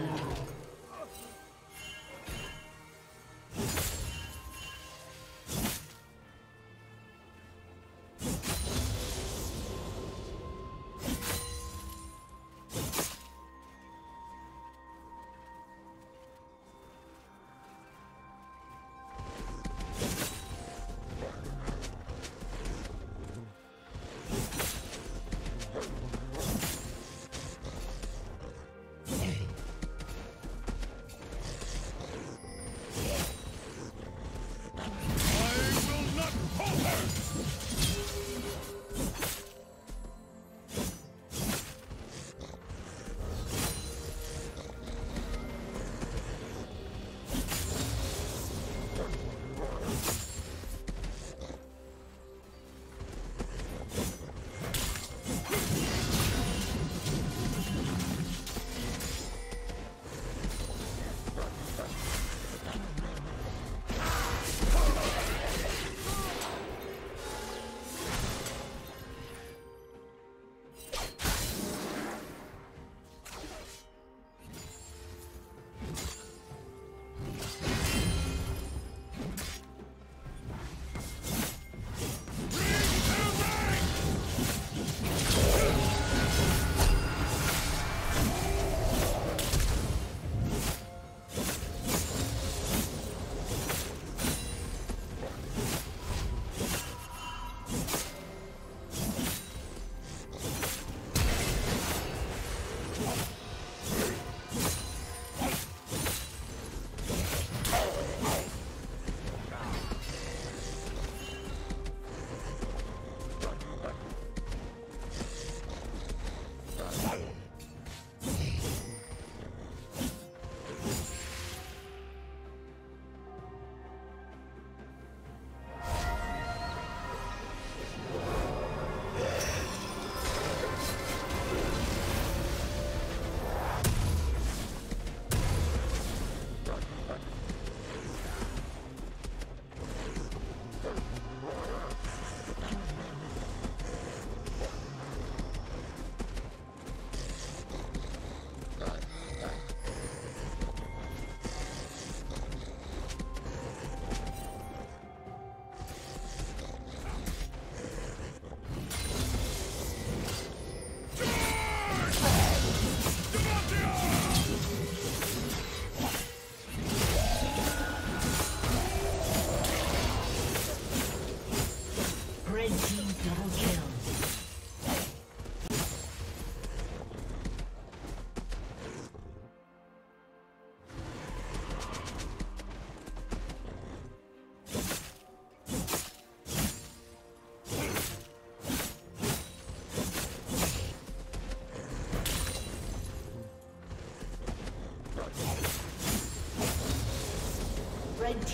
blood.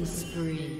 Killing spree.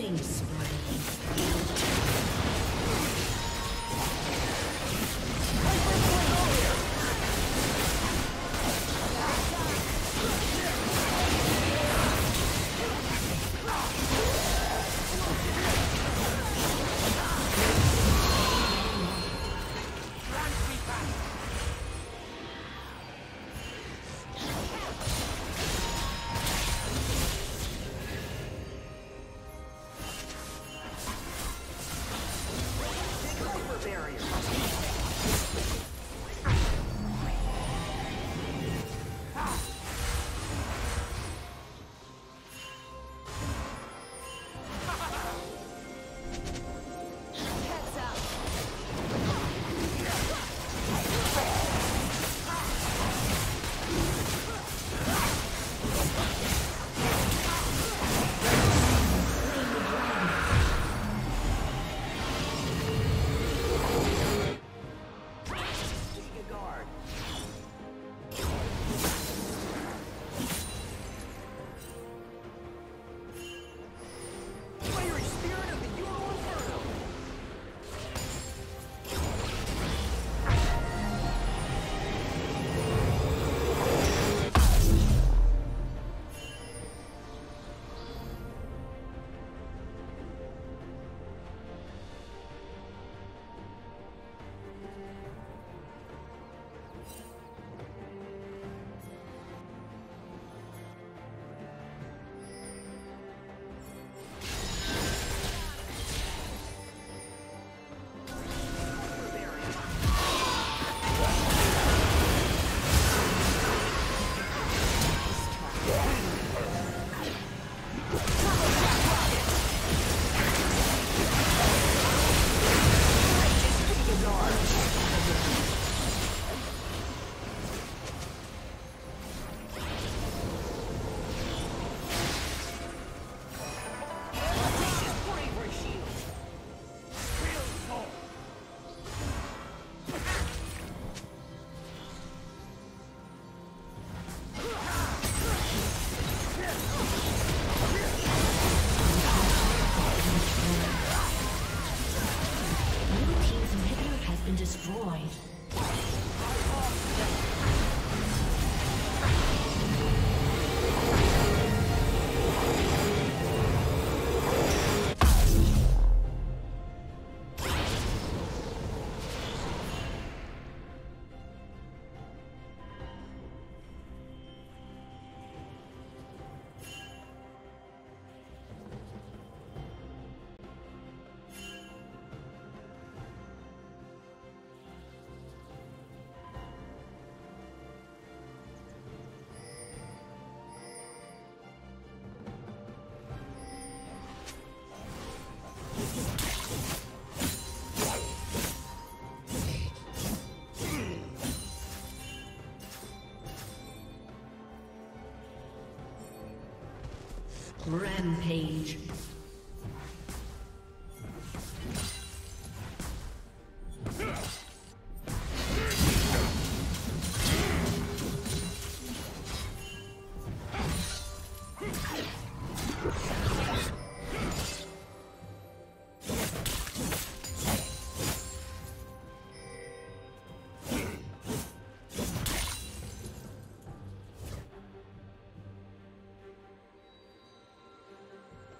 Killing spree. Rampage.